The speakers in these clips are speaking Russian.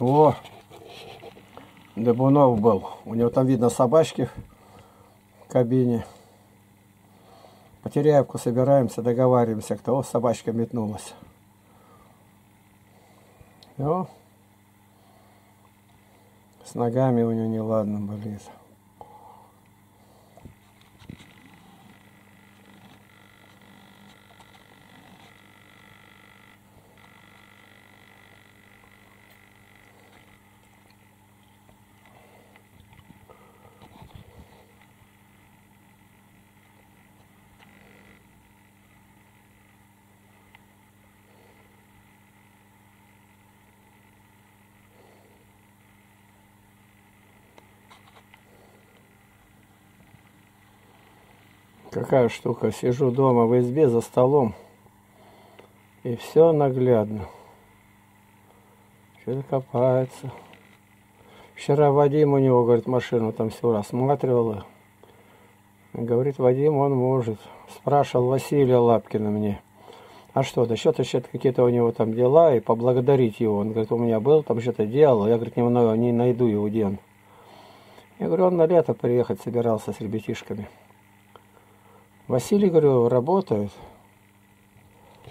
О, Дебунов был. У него там видно собачки в кабине. По Теряевку собираемся, договариваемся, кто О, собачка метнулась. О, с ногами у него неладно болит. Какая штука, сижу дома в избе за столом, и все наглядно. Что-то копается. Вчера Вадим у него, говорит, машину там все рассматривал. Говорит, Вадим, он может. Спрашивал Василия Лапкина мне. А что, да что-то что-то какие-то у него там дела, и поблагодарить его. Он говорит, у меня был, там что-то делал. Я, говорит, не, не найду его, он. Я говорю, он на лето приехать собирался с ребятишками. Василий, говорю, работает.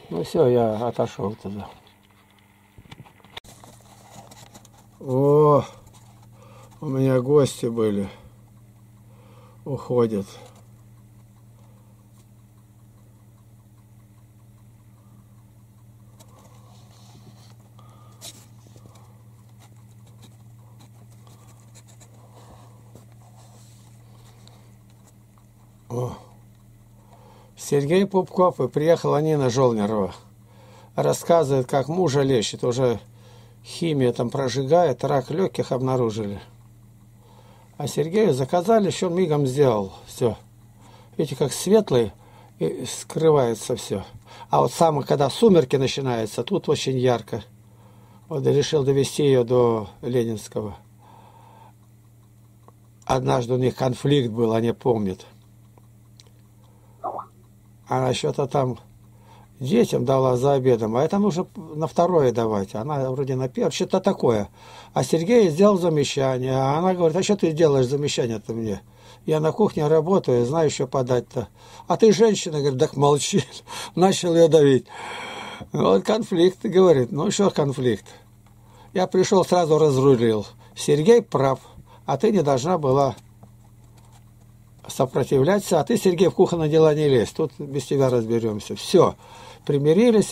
Ну все, я отошел туда. О, у меня гости были. Уходят. О. Сергей Пупков и приехала Нина Жолнерова. Рассказывает, как мужа лечит. Уже химия там прожигает, рак легких обнаружили. А Сергею заказали, еще мигом сделал все. Видите, как светлый, и скрывается все. А вот самое, когда сумерки начинаются, тут очень ярко. Вот решил довести ее до Ленинского. Однажды у них конфликт был, они помнят. Она что-то там детям дала за обедом, а это нужно на второе давать. Она вроде на первое, что-то такое. А Сергей сделал замещание, а она говорит, а что ты делаешь замещание-то мне? Я на кухне работаю, знаю, что подать-то. А ты женщина, говорит, так молчи. Начал ее давить. Вот конфликт, говорит, ну что конфликт? Я пришел, сразу разрулил. Сергей прав, а ты не должна была сопротивляться, а ты, Сергей, в кухонные дела не лезь, тут без тебя разберемся. Все, примирились.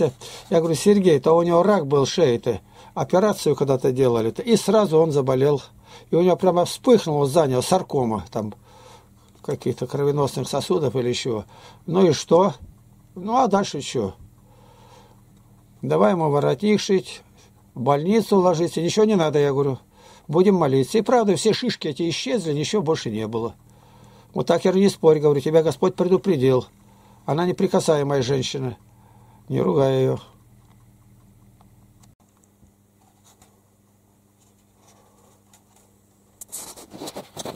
Я говорю, Сергей, то у него рак был шеи-то, операцию когда-то делали-то, и сразу он заболел. И у него прямо вспыхнуло, занял саркома, там, каких-то кровеносных сосудов или еще. Ну и что? Ну а дальше что? Давай ему воротник шить, в больницу ложиться, ничего не надо, я говорю. Будем молиться. И правда, все шишки эти исчезли, ничего больше не было. Вот так я не спорь, говорю, тебя Господь предупредил. Она неприкасаемая женщина. Не ругай ее.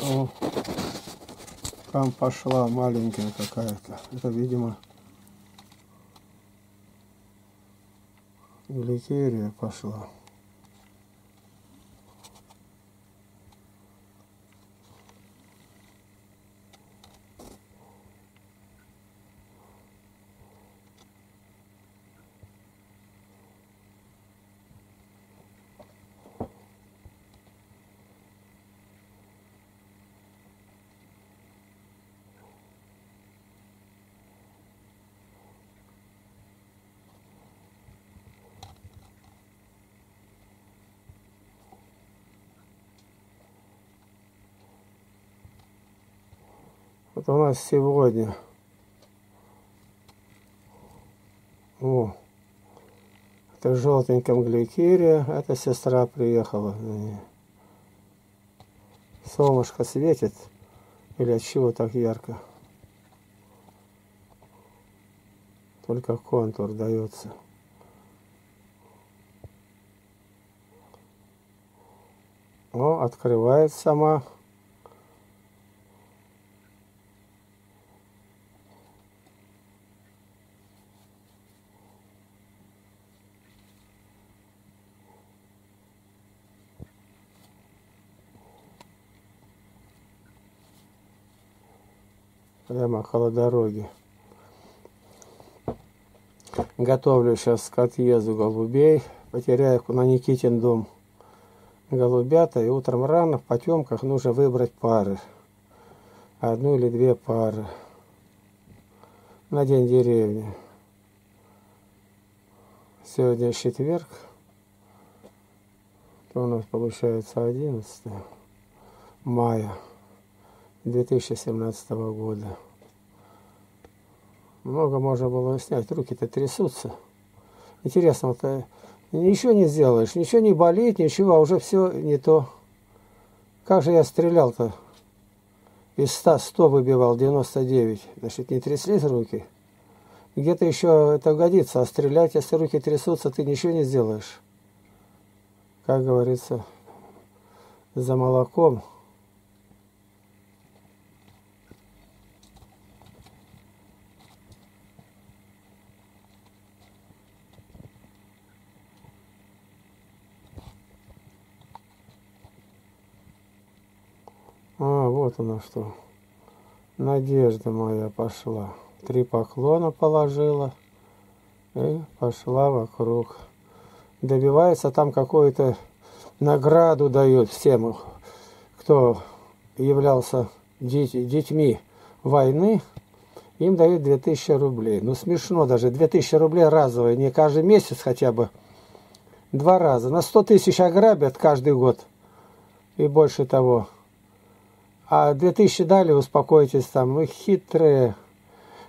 О, там пошла маленькая какая-то. Это, видимо, гликерия пошла. Это у нас сегодня. О, это желтеньком гликерия. Это сестра приехала. Солнышко светит. Или от чего так ярко? Только контур дается. О, открывает сама. Прямо около дороги. Готовлю сейчас к отъезду голубей, потеряю на Никитин дом голубята, и утром рано в потемках нужно выбрать пары. Одну или две пары на день деревни. Сегодня четверг, то у нас получается 11 мая 2017 года. Много можно было снять, руки-то трясутся. Интересно, вот ничего не сделаешь, ничего не болит, ничего, а уже все не то. Как же я стрелял-то? Из 100 100 выбивал, 99. Значит, не тряслись руки? Где-то еще это годится, а стрелять, если руки трясутся, ты ничего не сделаешь. Как говорится, за молоком А, вот она что. Надежда моя пошла. Три поклона положила и пошла вокруг. Добивается там какую-то награду дают всем, кто являлся детьми войны, им дают 2000 рублей. Ну смешно даже, 2000 рублей разовые, не каждый месяц хотя бы. Два раза. На 100 тысяч ограбят каждый год. И больше того. А 2000 дали, успокойтесь там, вы хитрые.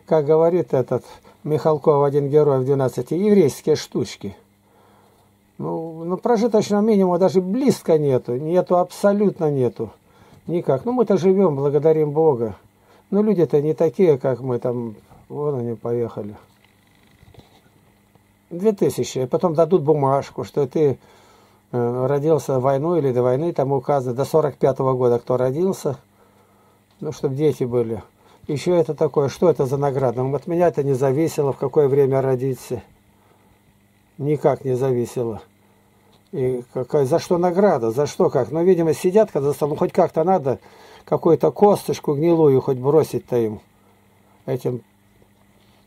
Как говорит этот Михалков, один герой в 12, еврейские штучки. Ну, ну, прожиточного минимума даже близко нету, нету, абсолютно нету. Никак. Ну, мы-то живем, благодарим Бога. Но люди-то не такие, как мы там, вон они поехали. Две тысячи, потом дадут бумажку, что ты э, родился в войну или до войны, там указано, до 45-го года кто родился – ну, чтобы дети были. Еще это такое, что это за награда? Ну, от меня это не зависело, в какое время родиться. Никак не зависело. И какая, за что награда, за что как? Ну, видимо, сидят, когда ну, хоть как-то надо какую-то косточку гнилую хоть бросить-то им, этим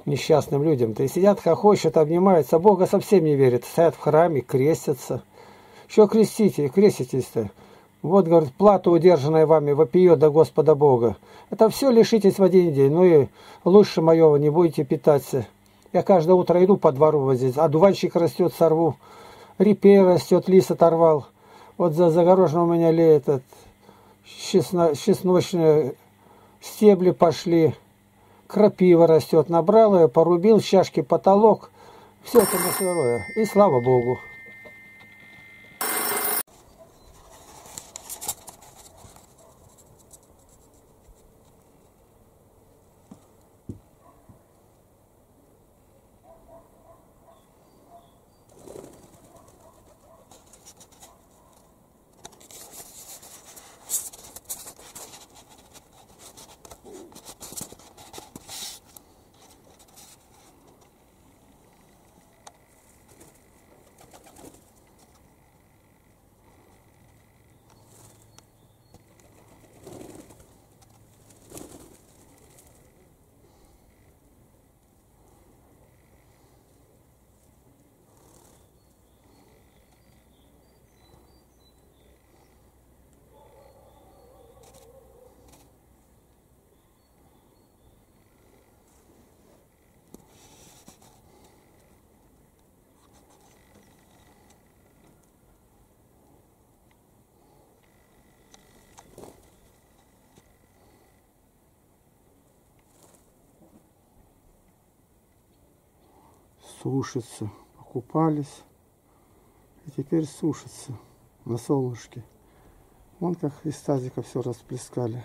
несчастным людям-то. И сидят, хохочут, обнимаются, Бога совсем не верят, стоят в храме, крестятся. Что крестите, креститесь-то? Вот, говорит, плата, удержанная вами, вопиет до Господа Бога. Это все лишитесь в один день. Ну и лучше моего не будете питаться. Я каждое утро иду по двору вот здесь. Одуванчик растет, сорву. Репей растет, лис оторвал. Вот за загороженным у меня ли этот чесно, чесночные стебли пошли. Крапива растет. Набрал ее, порубил, чашки потолок. Все это на сырое. И слава Богу. Сушится. Покупались и теперь сушится на солнышке. Вон как из тазика все расплескали.